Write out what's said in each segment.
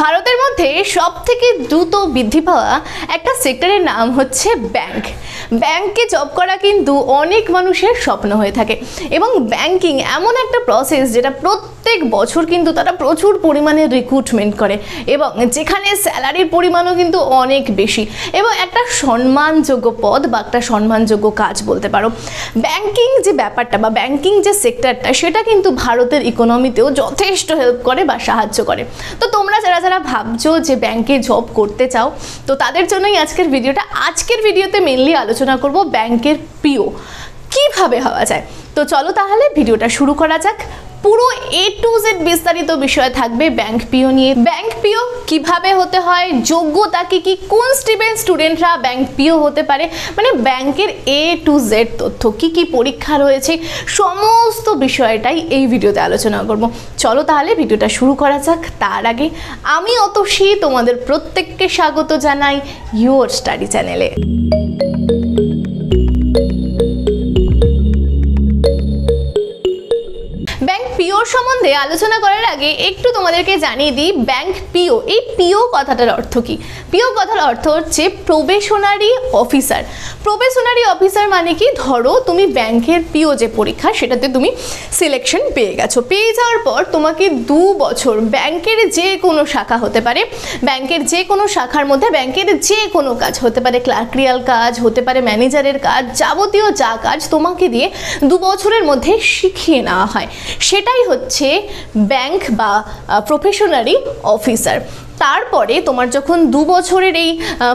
ভারতের মধ্যে সব থেকে দ্রুত বৃদ্ধি পাওয়া একটা সেক্টরের নাম হচ্ছে ব্যাংক। ব্যাংকে জব করা কিন্তু অনেক মানুষের স্বপ্ন হয়ে থাকে এবং ব্যাংকিং এমন একটা প্রসেস যেটা প্রত্যেক বছর কিন্তু তারা প্রচুর পরিমাণে রিক্রুটমেন্ট করে এবং যেখানে স্যালারির পরিমাণও কিন্তু অনেক বেশি। এবং একটা সম্মানযোগ্য পদ বা একটা সম্মানযোগ্য কাজ বলতে পারো। ব্যাংকিং যে ব্যাপারটা বা ব্যাংকিং যে সেক্টরটা সেটা কিন্তু ভারতের ইকোনমিতেও যথেষ্ট হেল্প করে বা সাহায্য করে। তো তোমরা যারা যারা ভাবছ যে ব্যাংকে জব করতে চাও, তো তাদের জন্যই আজকের ভিডিওটা আজকের ভিডিওতে মেনলি আলোচনা করব ব্যাংকের পিও কীভাবে হওয়া যায়? তো চলো তাহলে ভিডিওটা শুরু করা যাক। পুরো এ টু জেড বিস্তারিত বিষয় থাকবে ব্যাংক পিও নিয়ে। ব্যাংক পিও কীভাবে হতে হয়, যোগ্যতা কি কি, কোন স্ট্রিমের স্টুডেন্টরা ব্যাংক পিও হতে পারে মানে ব্যাংকের এ টু জেড তথ্য, কি কি পরীক্ষা রয়েছে, সমস্ত বিষয়টাই এই ভিডিওতে আলোচনা করব। চলো তাহলে ভিডিওটা শুরু করা যাক। তার আগে আমি অতসী, তোমাদের প্রত্যেককে স্বাগত জানাই ইউর স্টাডি চ্যানেলে সম্বন্ধে আলোচনা করার আগে একটু তোমাদেরকে জানিয়ে দিই ব্যাংক পিও এই পিও কথাটার অর্থ কি? পিও কথার অর্থ হচ্ছে প্রবেশনারি অফিসার প্রবেশনারি অফিসার মানে কি? ধরো তুমি ব্যাংকের পিও যে পরীক্ষা, সেটাতে তুমি সিলেকশন পেয়ে গেছো। পেয়ে যাওয়ার পর তোমাকে দু বছর ব্যাংকের যে কোনো শাখা হতে পারে ব্যাংকের যে কোনো শাখার মধ্যে ব্যাংকের যে কোনো কাজ হতে পারে ক্লার্করিয়াল কাজ হতে পারে ম্যানেজারের কাজ, যাবতীয় যা কাজ তোমাকে দিয়ে দু বছরের মধ্যে শিখিয়ে নেওয়া হয়। সেটাই হচ্ছে ব্যাংক বা প্রফেশনারি অফিসার তারপরে তোমার যখন দু বছরের এই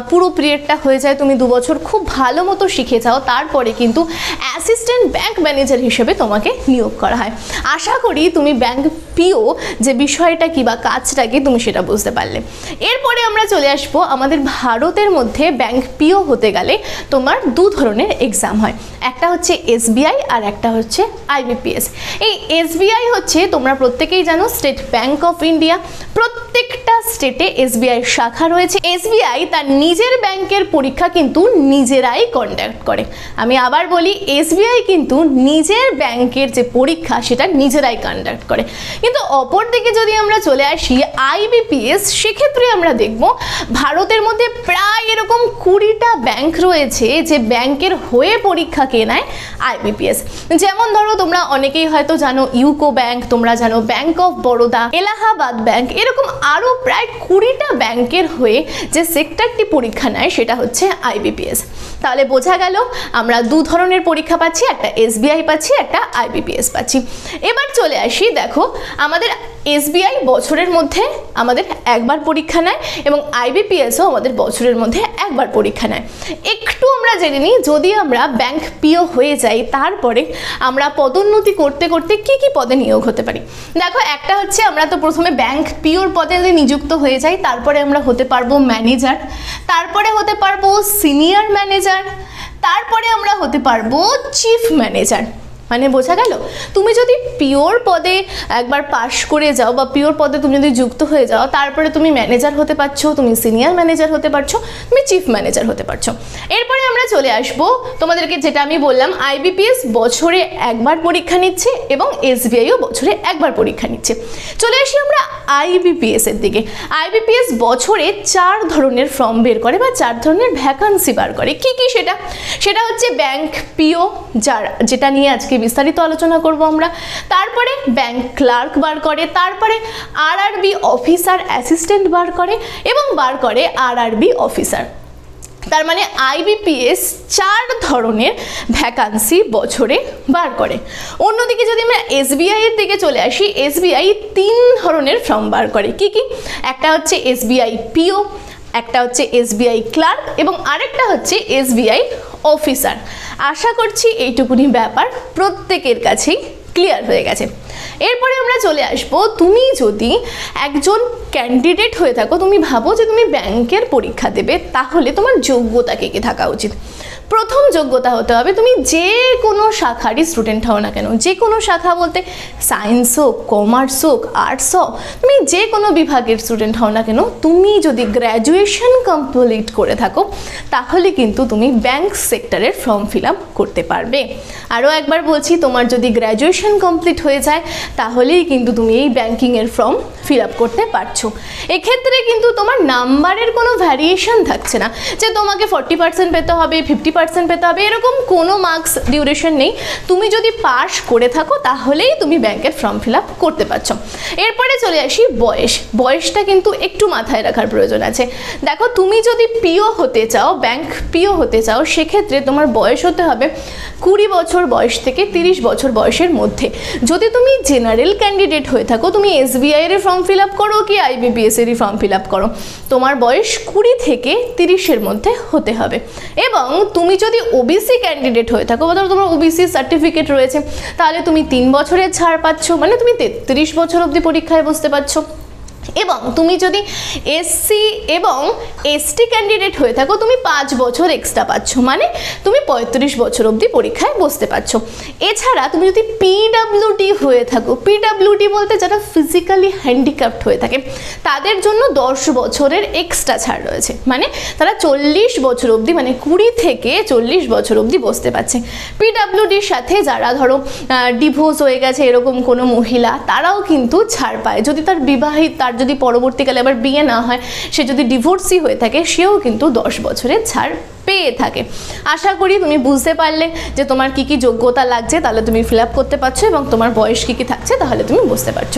পুরো পিরিয়ডটা হয়ে যায়, তুমি দু বছর খুব ভালো মতো শিখে যাও, তারপরে কিন্তু অ্যাসিস্ট্যান্ট ব্যাংক ম্যানেজার হিসেবে তোমাকে নিয়োগ করা হয়। আশা করি তুমি ব্যাংক পিও যে বিষয়টা কি বা কাজটা কি, তুমি সেটা বুঝতে পারলে। এরপরে আমরা চলে আসব, আমাদের ভারতের মধ্যে ব্যাংক পিও হতে গেলে তোমার দু ধরনের এক্সাম হয়। একটা হচ্ছে এসবিআই আর একটা হচ্ছে আইবিপিএস এই এসবিআই হচ্ছে তোমরা প্রত্যেকেই জানো স্টেট ব্যাংক অফ ইন্ডিয়া প্রত্যেকটা স্টেটে এসবিআই শাখা রয়েছে। এসবিআই তার নিজের ব্যাংকের পরীক্ষা কিন্তু নিজেরাই কন্ডাক্ট করে। আমি আবার বলি, এসবিআই কিন্তু নিজের ব্যাংকের যে পরীক্ষা, সেটা নিজেরাই কন্ডাক্ট করে। কিন্তু অপরদিকে যদি আমরা চলে আসি, আইবিপিএস, সেক্ষেত্রে আমরা দেখব, ভারতের মধ্যে প্রায় এরকম কুড়িটা ব্যাংক রয়েছে যে ব্যাংকের হয়ে পরীক্ষা কে নেয় আইবিপিএস। যেমন ধরো, তোমরা অনেকেই হয়তো জানো, ইউকো ব্যাংক, তোমরা জানো, bank of Baroda, Allahabad bank, এরকম আরও প্রায় কুড়িটা ব্যাংকের হয়ে যে সেক্টরটি পরীক্ষা নেয় সেটা হচ্ছে আইবিপিএস তাহলে বোঝা গেল আমরা দু ধরনের পরীক্ষা পাচ্ছি, একটা এসবিআই পাচ্ছি, একটা আইবিপিএস পাচ্ছি। এবার চলে আসি, দেখো, আমাদের এসবিআই বছরের মধ্যে আমাদের একবার পরীক্ষা নেয় এবং আইবিপিএসও আমাদের বছরের মধ্যে একবার পরীক্ষা নেয়। একটু আমরা জেনে নিই, যদি আমরা ব্যাংক পিও হয়ে যাই, তারপরে আমরা পদোন্নতি করতে করতে কি কি পদে নিয়োগ হতে পারি? দেখো, একটা হচ্ছে আমরা তো প্রথমে ব্যাংক পিওর পদে নিযুক্ত হয়ে যাই তারপরে আমরা হতে পারব ম্যানেজার তারপরে হতে পারব সিনিয়র ম্যানেজার তারপরে আমরা হতে পারব চিফ ম্যানেজার মানে বোঝা গেল? তুমি যদি পিওর পদে একবার পাশ করে যাও বা পিওর পদে তুমি যদি যুক্ত হয়ে যাও, তারপরে তুমি ম্যানেজার হতে পারছ, তুমি সিনিয়র ম্যানেজার হতে পারছ, তুমি চিফ ম্যানেজার হতে পারছ। এরপরে আমরা চলে আসব তোমাদেরকে যেটা আমি বললাম আইবিপিএস বছরে একবার পরীক্ষা নিচ্ছে এবং এসবিআইও বছরে একবার পরীক্ষা নিচ্ছে। চলে আসি আমরা আইবিপিএস এর দিকে। আইবিপিএস বছরে চার ধরনের ফর্ম বের করে বা চার ধরনের ভ্যাকান্সি বার করে। কি কি সেটা? সেটা হচ্ছে ব্যাংক পিও যার যেটা নিয়ে আজকে বিস্তারিত আলোচনা করব আমরা। তারপরে ব্যাংক ক্লার্ক বার করে, তারপরে আরআরবি অফিসার অ্যাসিস্ট্যান্ট বার করে এবং বার করে আরআরবি অফিসার তার মানে আইবিপিএস চার ধরনের ভ্যাকান্সি বছরে বার করে। অন্যদিকে যদি আমরা এসবিআই এর দিকে চলে আসি এসবিআই তিন ধরনের ফর্ম বার করে। কি কি? একটা হচ্ছে এসবিআই পিও একটা হচ্ছে এসবিআই ক্লার্ক এবং আরেকটা হচ্ছে এসবিআই অফিসার। আশা করছি এইটুকুনি ব্যাপার প্রত্যেকের কাছেই ক্লিয়ার হয়ে গেছে। এরপরে আমরা চলে আসব, তুমি যদি একজন ক্যান্ডিডেট হয়ে থাকো, তুমি ভাবো যে তুমি ব্যাংকের পরীক্ষা দেবে, তাহলে তোমার যোগ্যতা কে কে থাকা উচিত? প্রথম যোগ্যতা হতে হবে। তুমি যে কোনো শাখারই স্টুডেন্ট হও না কেন, যে কোনো শাখা বলতে সায়েন্স হোক কমার্স হোক আর্টস হোক, তুমি যে কোনো বিভাগের স্টুডেন্ট হও না কেন, তুমি যদি গ্র্যাজুয়েশন কমপ্লিট করে থাকো, তাহলে কিন্তু তুমি ব্যাংক সেক্টরের ফর্ম ফিল আপ করতে পারবে। আরও একবার বলছি, তোমার যদি গ্র্যাজুয়েশন কমপ্লিট হয়ে যায়, তাহলেই কিন্তু তুমি এই ব্যাংকিংয়ের ফর্ম ফিল আপ করতে পারছ। এক্ষেত্রে কিন্তু তোমার নাম্বারের কোনো ভ্যারিয়েশন থাকছে না। যে তোমাকে ফর্টি পার্সেন্ট পেতে হবে ফিফটি পার্সেন্ট পেতে হবে, এরকম কোনো মার্কস ডিউরেশন নেই। তুমি যদি পাস করে থাকো, তাহলেই তুমি ব্যাংকের ফর্ম ফিল আপ করতে পারছ। এরপরে চলে আসি বয়স। বয়সটা কিন্তু একটু মাথায় রাখার প্রয়োজন আছে। দেখো, তুমি যদি পিও হতে চাও ব্যাংক পিও হতে চাও, সেক্ষেত্রে তোমার বয়স হতে হবে কুড়ি বছর বয়স থেকে তিরিশ বছর বয়সের মধ্যে। যদি তুমি জেনারেল ক্যান্ডিডেট হয়ে থাকো, তুমি এসবিআই এর ফর্ম ফিল আপ করো কি আইবিপিএসেরই ফর্ম ফিল আপ করো? তোমার বয়স কুড়ি থেকে তিরিশের মধ্যে হতে হবে। এবং তুমি যদি ওবিসি ক্যান্ডিডেট হয়ে থাকো, বা ধরো তোমার ওবিসি সার্টিফিকেট রয়েছে, তাহলে তুমি তিন বছরের ছাড় পাচ্ছ মানে তুমি তেত্রিশ বছর অবধি পরীক্ষায় বসতে পারছ। এবং তুমি যদি এসসি এবং এসটি ক্যান্ডিডেট হয়ে থাকো, তুমি পাঁচ বছর এক্সট্রা পাচ্ছ। মানে তুমি পঁয়ত্রিশ বছর অবধি পরীক্ষায় বসতে পারছ। এছাড়া তুমি যদি পিডাব্লিউডি হয়ে থাকো পিডাব্লিউডি বলতে যারা ফিজিক্যালি হ্যান্ডিক্যাপ্ট হয়ে থাকে, তাদের জন্য দশ বছরের এক্সট্রা ছাড় রয়েছে। মানে তারা চল্লিশ বছর অবধি মানে কুড়ি থেকে চল্লিশ বছর অবধি বসতে পারছে। পিডাব্লিউডির সাথে যারা ধরো ডিভোর্স হয়ে গেছে, এরকম কোনো মহিলা, তারাও কিন্তু ছাড় পায়। যদি তার বিবাহিত, তার যদি পরবর্তীকালে আবার বিয়ে না হয়, সে যদি ডিভোর্সই হয়ে থাকে, সেও কিন্তু দশ বছরের ছাড় পেয়ে থাকে। আশা করি তুমি বুঝতে পারলে যে তোমার কি কি যোগ্যতা লাগছে, তাহলে তুমি ফিল করতে পারছ এবং তোমার বয়স কি কি থাকছে, তাহলে তুমি বুঝতে পারছ।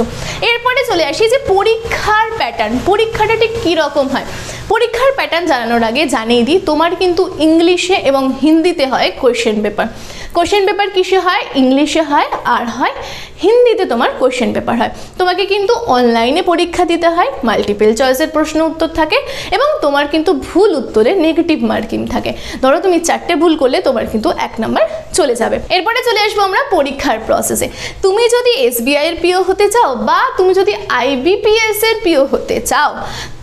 এরপরে চলে আসি যে পরীক্ষার প্যাটার্ন পরীক্ষাটা ঠিক কীরকম হয়? পরীক্ষার প্যাটার্ন জানানোর আগে জানিয়ে দিই, তোমার কিন্তু ইংলিশে এবং হিন্দিতে হয় কোয়েশ্চেন পেপার কোশ্চেন পেপার কিসে হয়? ইংলিশে হয়, আর হয় হিন্দিতে তোমার কোশ্চেন পেপার হয়। তোমাকে কিন্তু অনলাইনে পরীক্ষা দিতে হয় মাল্টিপল চয়েসের প্রশ্ন উত্তর থাকে, এবং তোমার কিন্তু ভুল উত্তরে নেগেটিভ মার্কিং থাকে। ধরো তুমি চারটে ভুল করলে তোমার কিন্তু এক নাম্বার চলে যাবে। এরপরে চলে আসব আমরা পরীক্ষার প্রসেসে তুমি যদি এসবিআই এর পিও হতে চাও, বা তুমি যদি আইবিপিএস এর পিও হতে চাও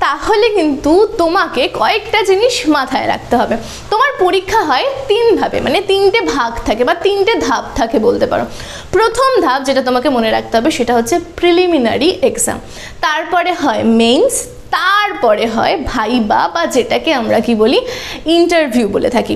তাহলে কিন্তু তোমাকে কয়েকটা জিনিস মাথায় রাখতে হবে। তোমার পরীক্ষা হয় তিন তিনভাবে মানে তিনটে ভাগ থাকে বা তিনটে ধাপ থাকে বলতে পারো। প্রথম ধাপ যেটা তোমাকে মনে রাখতে হবে সেটা হচ্ছে প্রিলিমিনারি এক্সাম তারপরে হয় মেইনস তারপরে হয় ভাইবা বা যেটাকে আমরা কি বলি ইন্টারভিউ বলে থাকি।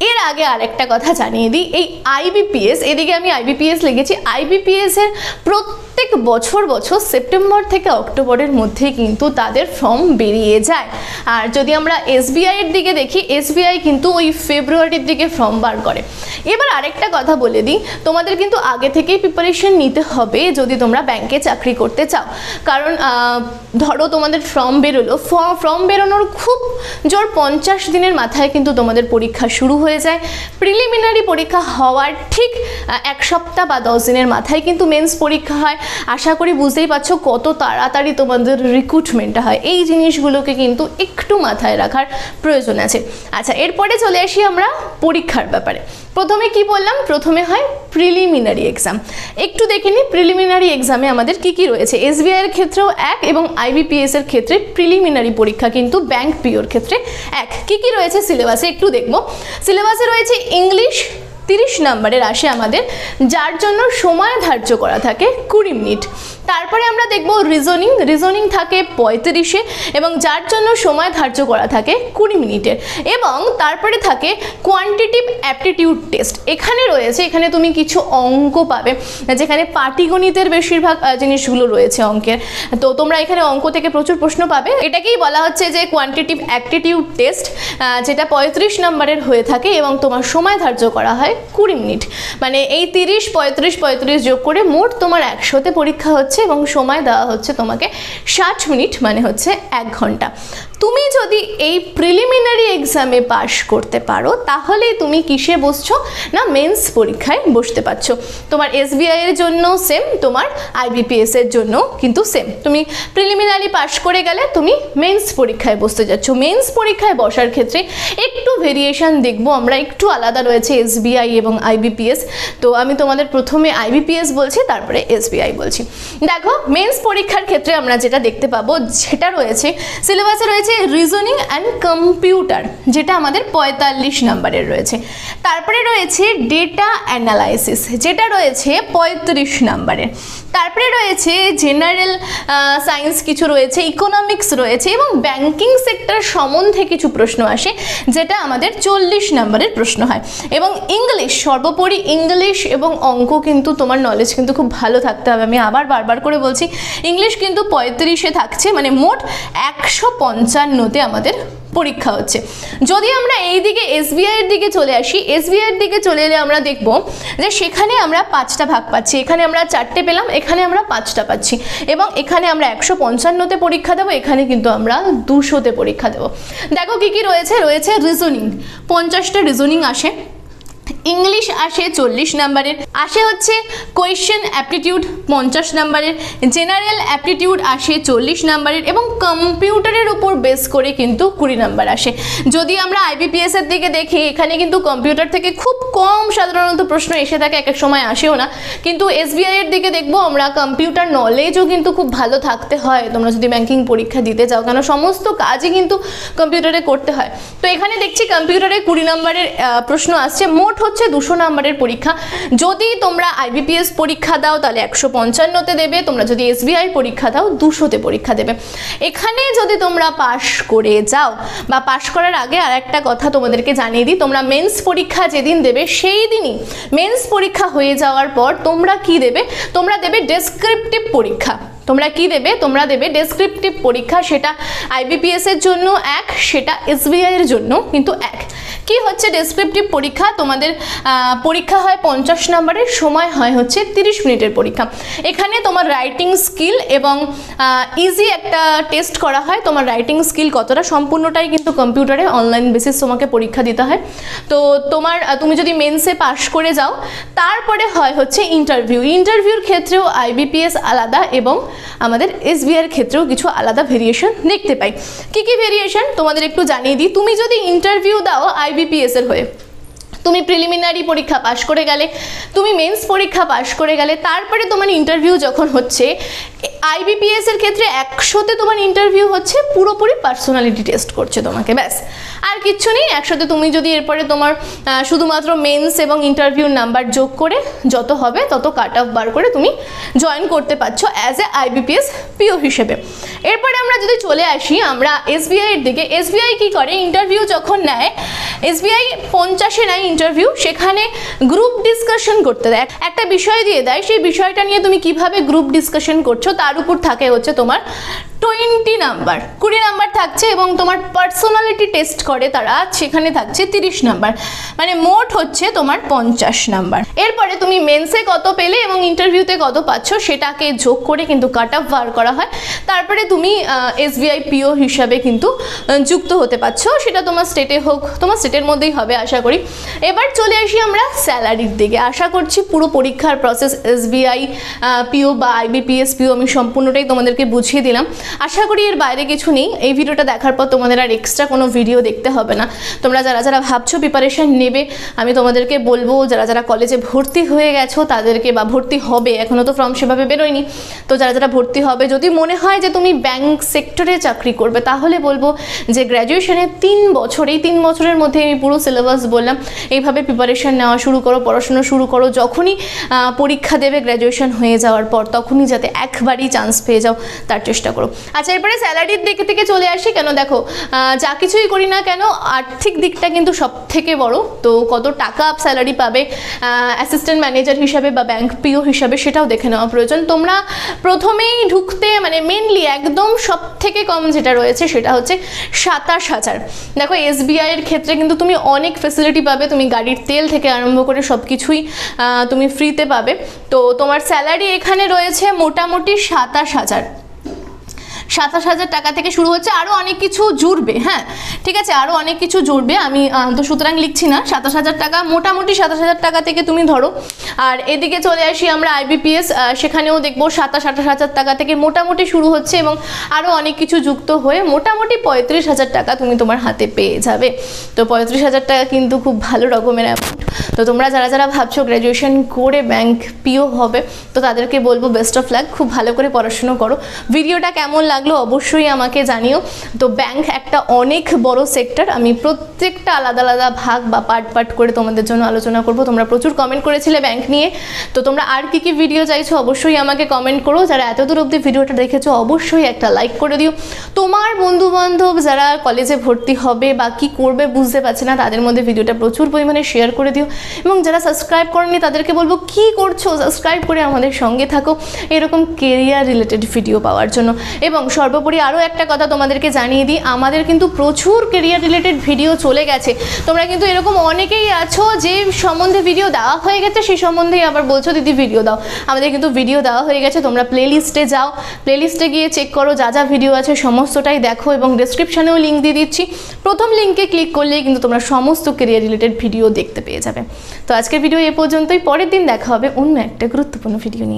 এর আগে আরেকটা কথা জানিয়ে দিই, এই আইবিপিএস এদিকে আমি আইবিপিএস লিখেছি আইবিপিএস এর প্রত্যেক বছর বছর সেপ্টেম্বর থেকে অক্টোবরের মধ্যে কিন্তু তাদের ফর্ম বেরিয়ে যায়। আর যদি আমরা এসবিআই এর দিকে দেখি এসবিআই কিন্তু ওই ফেব্রুয়ারির দিকে ফর্ম বার করে। এবার আরেকটা কথা বলে দিই, তোমাদের কিন্তু আগে থেকেই প্রিপারেশন নিতে হবে যদি তোমরা ব্যাংকে চাকরি করতে চাও। কারণ ধরো তোমাদের ফর্ম বেরোলো ফর্ম বেরোনোর খুব জোর পঞ্চাশ দিনের মাথায় কিন্তু তোমাদের পরীক্ষা শুরু হয়ে যায়। প্রিলিমিনারি পরীক্ষা হওয়ার ঠিক এক সপ্তাহ বা দশ দিনের মাথায় কিন্তু মেন্স পরীক্ষা হয়। আশা করি বুঝতেই পারছ কত তাড়াতাড়ি তোমাদের রিক্রুটমেন্টটা হয়। এই জিনিসগুলোকে কিন্তু একটু মাথায় রাখার প্রয়োজন আছে। আচ্ছা এরপরে চলে আসি আমরা পরীক্ষার ব্যাপারে। প্রথমে কি বললাম? প্রথমে হয় প্রিলিমিনারি এক্সাম একটু দেখে নিই প্রিলিমিনারি এক্সামে আমাদের কি কি রয়েছে? এসবিআই এর ক্ষেত্রেও এক এবং আইবিপিএস এর ক্ষেত্রে প্রিলিমিনারি পরীক্ষা কিন্তু ব্যাংক পিওর ক্ষেত্রে এক। কি কি রয়েছে সিলেবাসে একটু দেখব। সিলেবাসে রয়েছে ইংলিশ তিরিশ নম্বরের আসে আমাদের, যার জন্য সময় ধার্য করা থাকে কুড়ি মিনিট। তারপরে আমরা দেখব রিজনিং রিজনিং থাকে পঁয়ত্রিশে এবং যার জন্য সময় ধার্য করা থাকে কুড়ি মিনিটের এবং তারপরে থাকে কোয়ান্টিটিভ অ্যাপটিটিউড টেস্ট এখানে রয়েছে, এখানে তুমি কিছু অঙ্ক পাবে, যেখানে পাটিগণিতের বেশিরভাগ জিনিসগুলো রয়েছে অঙ্কের। তো তোমরা এখানে অঙ্ক থেকে প্রচুর প্রশ্ন পাবে। এটাকেই বলা হচ্ছে যে কোয়ান্টিটিভ অ্যাপটিটিউড টেস্ট যেটা পঁয়ত্রিশ নম্বরের হয়ে থাকে এবং তোমার সময় ধার্য করা হয় কুড়ি মিনিট। মানে এই তিরিশ, পঁয়ত্রিশ পঁয়ত্রিশ যোগ করে মোট তোমার একশোতে পরীক্ষা হচ্ছে এবং সময় দেওয়া হচ্ছে তোমাকে ষাট মিনিট মানে হচ্ছে এক ঘণ্টা। তুমি যদি এই প্রিলিমিনারি এক্সামে পাশ করতে পারো, তাহলেই তুমি কিসে বসছো? না মেন্স পরীক্ষায় বসতে পারছ। তোমার এসবিআই এর জন্য সেম তোমার আইবিপিএস এর জন্য কিন্তু সেম তুমি প্রিলিমিনারি পাশ করে গেলে তুমি মেন্স পরীক্ষায় বসতে যাচ্ছ। মেন্স পরীক্ষায় বসার ক্ষেত্রে একটু ভেরিয়েশন দেখব, আমরা একটু আলাদা রয়েছে এসবিআই এবং আইবিপিএস তো আমি তোমাদের প্রথমে আইবিপিএস বলছি, তারপরে এসবিআই বলছি। দেখো মেন্স পরীক্ষার ক্ষেত্রে আমরা যেটা দেখতে পাবো যেটা রয়েছে সিলেবাসে রয়েছে রিজনিং অ্যান্ড কম্পিউটার যেটা আমাদের পঁয়তাল্লিশ নাম্বারের রয়েছে। তারপরে রয়েছে ডেটা অ্যানালাইসিস যেটা রয়েছে পঁয়ত্রিশ নাম্বারের তারপরে রয়েছে জেনারেল সায়েন্স কিছু রয়েছে ইকোনমিক্স রয়েছে এবং ব্যাংকিং সেক্টর সম্বন্ধে কিছু প্রশ্ন আসে, যেটা আমাদের চল্লিশ নাম্বারের প্রশ্ন হয়। এবং ইংলিশ সর্বোপরি ইংলিশ এবং অঙ্ক কিন্তু তোমার নলেজ কিন্তু খুব ভালো থাকতে হবে। আমি আবার বারবার করে বলছি ইংলিশ কিন্তু পঁয়ত্রিশে থাকছে মানে মোট একশো পঞ্চাশ পঞ্চান্নতে আমাদের পরীক্ষা হচ্ছে। যদি আমরা এই দিকে এসবিআই এর দিকে চলে আসি, এসবিআই এর দিকে চলে এলে আমরা দেখব যে সেখানে আমরা পাঁচটা ভাগ পাচ্ছি। এখানে আমরা চারটে পেলাম, এখানে আমরা পাঁচটা পাচ্ছি। এবং এখানে আমরা একশো পঞ্চান্নতে পরীক্ষা দেবো, এখানে কিন্তু আমরা দুশোতে পরীক্ষা দেবো। দেখো কি কি রয়েছে? রয়েছে রিজনিং পঞ্চাশটা রিজনিং আসে। ইংলিশ আসে চল্লিশ নাম্বারের, আসে হচ্ছে কোয়েশ্চেন অ্যাপটিটিউড পঞ্চাশ নাম্বারের জেনারেল অ্যাপটিটিউড আসে চল্লিশ নাম্বারের এবং কম্পিউটারের উপর বেস করে কিন্তু কুড়ি নাম্বার আসে। যদি আমরা আইবিপিএসের দিকে দেখি, এখানে কিন্তু কম্পিউটার থেকে খুব কম সাধারণত প্রশ্ন এসে থাকে, এক এক সময় আসেও না। কিন্তু এসবিআই এর দিকে দেখব আমরা, কম্পিউটার নলেজও কিন্তু খুব ভালো থাকতে হয়। তোমরা যদি ব্যাংকিং পরীক্ষা দিতে যাও কেন সমস্ত কাজই কিন্তু কম্পিউটারে করতে হয়। তো এখানে দেখছি কম্পিউটারে কুড়ি নাম্বারের প্রশ্ন আসছে। মোট হচ্ছে দুশো নম্বরের পরীক্ষা। যদি তোমরা আইবিপিএস পরীক্ষা দাও, তাহলে একশো পঞ্চান্নতে দেবে। তোমরা যদি এসবিআই পরীক্ষা দাও, দুশোতে পরীক্ষা দেবে। এখানে যদি তোমরা পাশ করে যাও, বা পাশ করার আগে আর একটা কথা তোমাদেরকে জানিয়ে দিই। তোমরা মেন্স পরীক্ষা যেদিন দেবে, সেই দিনই মেন্স পরীক্ষা হয়ে যাওয়ার পর তোমরা কি দেবে? তোমরা দেবে ডেসক্রিপটিভ পরীক্ষা। তোমরা কি দেবে? তোমরা দেবে ডেসক্রিপটিভ পরীক্ষা, সেটা আইবিপিএস এর জন্য এক, সেটা এসবিআই এর জন্য কিন্তু এক। কি হচ্ছে ডেসক্রিপটিভ পরীক্ষা? তোমাদের পরীক্ষা হয় পঞ্চাশ নম্বরের সময় হয় হচ্ছে তিরিশ মিনিটের পরীক্ষা। এখানে তোমার রাইটিং স্কিল এবং ইজি একটা টেস্ট করা হয়। তোমার রাইটিং স্কিল কতটা? সম্পূর্ণটাই কিন্তু কম্পিউটারে অনলাইন বেসিস তোমাকে পরীক্ষা দিতে হয়। তো তোমার তুমি যদি মেন্সে পাশ করে যাও, তারপরে হয় হচ্ছে ইন্টারভিউ ইন্টারভিউর ক্ষেত্রেও আইবিপিএস আলাদা এবং আমাদের এস এসবিআইয়ের ক্ষেত্রেও কিছু আলাদা ভেরিয়েশন দেখতে পাই। কী কী ভেরিয়েশন তোমাদের একটু জানিয়ে দিই। তুমি যদি ইন্টারভিউ দাও আইবিপিএসের হয়ে, তুমি প্রিলিমিনারি পরীক্ষা পাশ করে গেলে, তুমি মেন্স পরীক্ষা পাশ করে গেলে, তারপরে তোমার ইন্টারভিউ যখন হচ্ছে আইবিপিএস এর ক্ষেত্রে একশোতে তোমার ইন্টারভিউ হচ্ছে, পুরোপুরি পার্সোনালিটি টেস্ট করছে তোমাকে, ব্যাস। আর কিচ্ছু নেই একসাথে তুমি যদি এরপরে তোমার শুধুমাত্র মেন্স এবং ইন্টারভিউর নাম্বার যোগ করে যত হবে, তত কাট অফ বার করে তুমি জয়েন করতে পারছ অ্যাজ এ আইবিপিএস পিও হিসেবে। এরপরে আমরা যদি চলে আসি, আমরা এসবিআই এর দিকে। এসবিআই কি করে? ইন্টারভিউ যখন নেয় এসবিআই পঞ্চাশে নেয় ইন্টারভিউ সেখানে গ্রুপ ডিসকাশন করতে দেয়। একটা বিষয় দিয়ে দেয়, সেই বিষয়টা নিয়ে তুমি কীভাবে গ্রুপ ডিসকাশন করছ তার উপর থাকে হচ্ছে তোমার টোয়েন্টি নাম্বার, কুড়ি নাম্বার থাকছে এবং তোমার পার্সোনালিটি টেস্ট করে তারা, সেখানে থাকছে তিরিশ নাম্বার। মানে মোট হচ্ছে তোমার পঞ্চাশ নাম্বার। এরপরে তুমি মেন্সে কত পেলে এবং ইন্টারভিউতে কত পাচ্ছ সেটাকে যোগ করে কিন্তু কাট অফ বার করা হয়। তারপরে তুমি এসবিআই পিও হিসাবে কিন্তু যুক্ত হতে পারছ সেটা তোমার স্টেটে হোক, তোমার স্টেটের মধ্যেই হবে, আশা করি। এবার চলে আসি আমরা স্যালারির দিকে। আশা করছি পুরো পরীক্ষার প্রসেস এসবিআই পিও বা আইবিপিএস পিও আমি সম্পূর্ণটাই তোমাদেরকে বুঝিয়ে দিলাম। আশা করি এর বাইরে কিছু নেই। এই ভিডিওটা দেখার পর তোমাদের আর এক্সট্রা কোনো ভিডিও দেখতে হবে না। তোমরা যারা যারা ভাবছ প্রিপারেশন নেবে, আমি তোমাদেরকে বলব, যারা যারা কলেজে ভর্তি হয়ে গেছো, তাদেরকে বা ভর্তি হবে এখনও তো ফর্ম সেভাবে বেরোয়নি। তো যারা যারা ভর্তি হবে, যদি মনে হয় যে তুমি ব্যাংক সেক্টরে চাকরি করবে, তাহলে বলব যে গ্র্যাজুয়েশনের তিন বছর, এই তিন বছরের মধ্যে আমি পুরো সিলেবাস বললাম। এইভাবে প্রিপারেশন নেওয়া শুরু করো, পড়াশুনো শুরু করো, যখনই পরীক্ষা দেবে গ্র্যাজুয়েশন হয়ে যাওয়ার পর, তখনই যাতে একবারই চান্স পেয়ে যাও, তার চেষ্টা করো। আচ্ছা এরপরে স্যালারির দিক থেকে চলে আসি কেন? দেখো যা কিছুই করি না কেন, আর্থিক দিকটা কিন্তু সব থেকে বড়। তো কত টাকা স্যালারি পাবে অ্যাসিস্ট্যান্ট ম্যানেজার হিসাবে বা ব্যাংক পিও হিসাবে সেটাও দেখে নেওয়া প্রয়োজন। তোমরা প্রথমেই ঢুকতে মানে মেনলি একদম সব থেকে কম যেটা রয়েছে সেটা হচ্ছে সাতাশ হাজার। দেখো এসবিআই এর ক্ষেত্রে কিন্তু তুমি অনেক ফেসিলিটি পাবে, তুমি গাড়ির তেল থেকে আরম্ভ করে সব কিছুই তুমি ফ্রিতে পাবে। তো তোমার স্যালারি এখানে রয়েছে মোটামুটি সাতাশ হাজার। সাতাশ হাজার টাকা থেকে শুরু হচ্ছে আরও অনেক কিছু জুড়বে হ্যাঁ? ঠিক আছে আরও অনেক কিছু জুড়বে। আমি তো সুতরাং লিখছি না, সাতাশ হাজার টাকা, মোটামুটি সাতাশ হাজার টাকা থেকে তুমি ধরো। আর এদিকে চলে আসি আমরা আইবিপিএস সেখানেও দেখব সাতাশ, আঠাশ হাজার টাকা থেকে মোটামুটি শুরু হচ্ছে এবং আরও অনেক কিছু যুক্ত হয়ে মোটামুটি পঁয়ত্রিশ হাজার টাকা তুমি তোমার হাতে পেয়ে যাবে। তো পঁয়ত্রিশ হাজার টাকা কিন্তু খুব ভালো রকমের অ্যামাউন্ট তো তোমরা যারা যারা ভাবছ গ্র্যাজুয়েশন করে ব্যাংক পিও হবে, তো তাদেরকে বলব বেস্ট অফ লাক খুব ভালো করে পড়াশুনো করো। ভিডিওটা কেমন লাগল, অবশ্যই আমাকে জানিও। তো ব্যাংক একটা অনেক বড় সেক্টর আমি প্রত্যেকটা আলাদা আলাদা ভাগ বা পার্ট পার্ট করে তোমাদের জন্য আলোচনা করব। তোমরা প্রচুর কমেন্ট করেছিলে ব্যাংক নিয়ে। তো তোমরা আর কি কি ভিডিও চাইছো অবশ্যই আমাকে কমেন্ট করো। যারা এত দূর অবধি ভিডিওটা দেখেছ, অবশ্যই একটা লাইক করে দিও। তোমার বন্ধু বান্ধব যারা কলেজে ভর্তি হবে বা কি করবে বুঝতে পারছে না, তাদের মধ্যে ভিডিওটা প্রচুর পরিমাণে শেয়ার করে দিও। এবং যারা সাবস্ক্রাইব করেনি, তাদেরকে বলব, কি করছ? সাবস্ক্রাইব করে আমাদের সঙ্গে থাকো। এরকম কেরিয়ার রিলেটেড ভিডিও পাওয়ার জন্য। এবং সর্বোপরি আরও একটা কথা তোমাদেরকে জানিয়ে দিই, আমাদের কিন্তু প্রচুর কেরিয়ার রিলেটেড ভিডিও চলে গেছে। তোমরা কিন্তু এরকম অনেকেই আছো যে সম্বন্ধে ভিডিও দেওয়া হয়ে গেছে সেই সম্বন্ধেই আবার বলছো, দিদি ভিডিও দাও। আমাদের কিন্তু ভিডিও দেওয়া হয়ে গেছে, তোমরা প্লেলিস্টে যাও। প্লেলিস্টে গিয়ে চেক করো, যা যা ভিডিও আছে সমস্তটাই দেখো এবং ডেসক্রিপশানেও লিঙ্ক দিয়ে দিচ্ছি। প্রথম লিঙ্কে ক্লিক করলেই কিন্তু তোমরা সমস্ত কেরিয়ার রিলেটেড ভিডিও দেখতে পেয়ে যাবে। তো আজকের ভিডিও এ পর্যন্তই, পরের দিন দেখা হবে অন্য একটা গুরুত্বপূর্ণ ভিডিও নিয়ে।